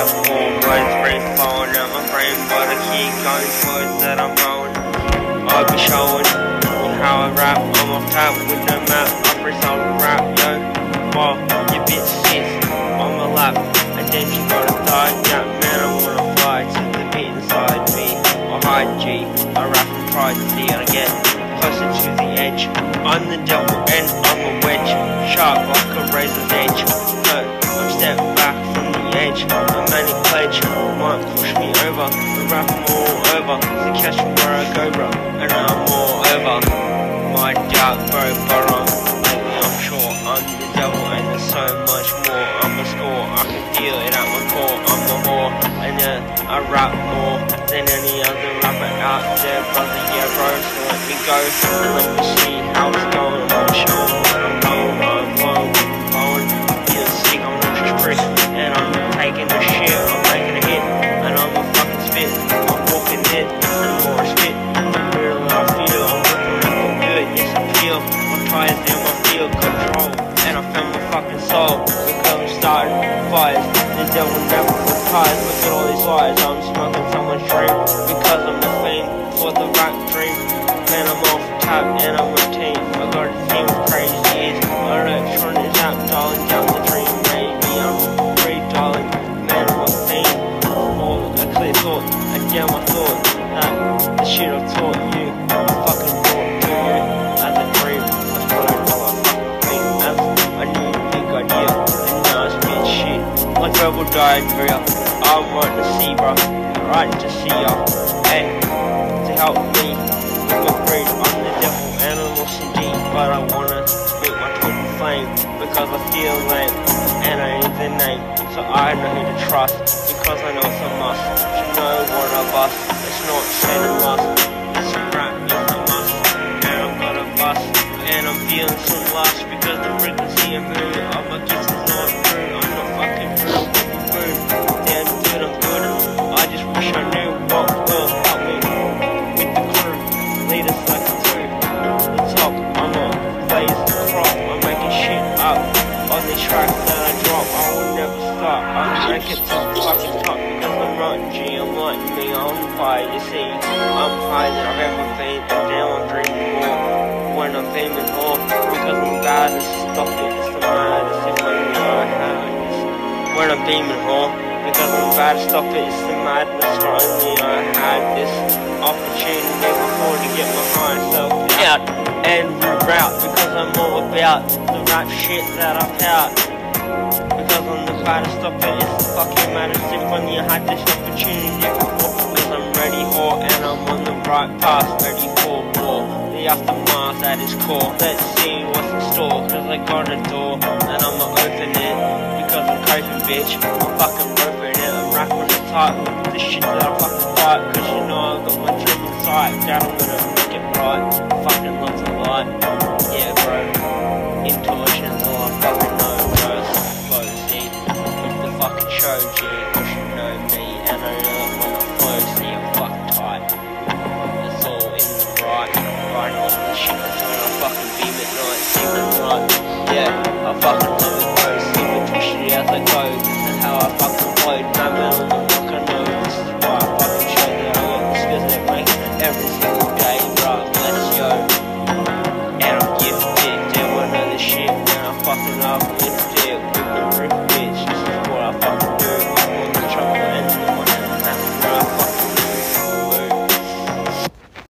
got four words, bring phone up my brain, but I keep going for that I'm rolling. I'll be showing how I rap, I'm on top with the map, uppers on the rap, young Well, you bitch sits on my lap. And then she gotta thought, yeah, man, I wanna fly to the beat inside me, My high G, I rap and pride to the and I get closer to the edge. I'm the devil and I'm a wedge, sharp like a razor's edge. No, I'm stepping back from the edge might push me over, the rap I'm all over, so catch me where I go, bro, and I'm all over. My doubt, bro, but I'm sure I'm the devil and there's so much more. I'm a score, I can feel it at my core. I'm the whore, and yeah, I rap more than any other rapper out there, brother. Yeah, bro, so let me go let me see how it's going. I'm showing lies, I'm smoking someone's dream. Because I'm the fame for the rock dream. Man, I'm off top, and I'm a team. I got a team of crazy years. Electronic zap, dialing down the dream. Maybe I'm free, darling. Man, I'm a fiend. All a clear thought, I thought that the shit I've taught you, I fucking to you a dream. That's what I I idea. And shit. Diarrhea, I'm right to see, bro. Right to see ya. Hey, to help me my breed, I'm the devil and I'm also deep, but I wanna make my total flame because I feel and I need the name, so I know who to trust because I know it's a must. You know one of us, it's not saying a must. It's a rap, it's a must, and I'm gonna bust, and I'm feeling some lust because the frequency and mood of my gifts I'm me, I'm fire. You see, I'm higher than I've ever been. And now I'm dreaming more when I'm famous more because I'm bad stop it. It's the maddest if I knew I had this. When I'm beaming more because I'm bad to stop it. It's the madness for only I had this opportunity before to get my high self out and reroute because I'm all about the rap shit that I pout. Because I'm baddest stop it. It's the fucking maddest if only I had this opportunity because I'm ready for and I'm on the right path, ready for war. The aftermath at its core. Let's see what's in store because I got a door and I'ma open it because I'm coping, bitch. I'm fucking roping it. I'm racking the tight This shit that I fucking fight. Cause you know I got my dream in sight. Dad,